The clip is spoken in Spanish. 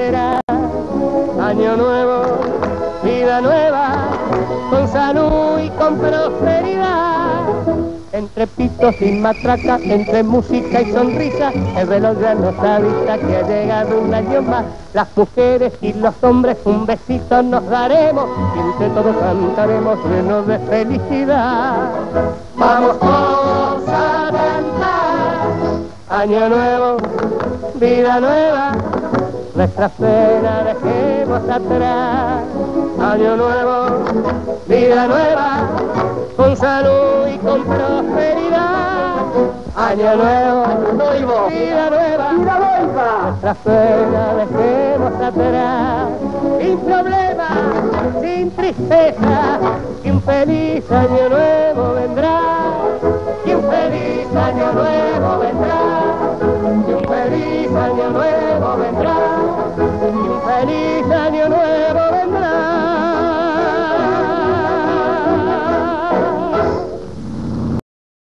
Año nuevo, vida nueva, con salud y con prosperidad. Entre pitos y matraca, entre música y sonrisa, el reloj ya nos avisa que ha llegado un año más. Las mujeres y los hombres un besito nos daremos y entre todos cantaremos llenos de felicidad. Vamos todos a cantar, año nuevo, vida nueva, nuestra pena dejemos atrás. Año nuevo, vida nueva, con salud y con prosperidad. Año nuevo, vida nueva, vida nueva. Nuestra pena dejemos atrás. Sin problemas, sin tristeza, un feliz año nuevo Y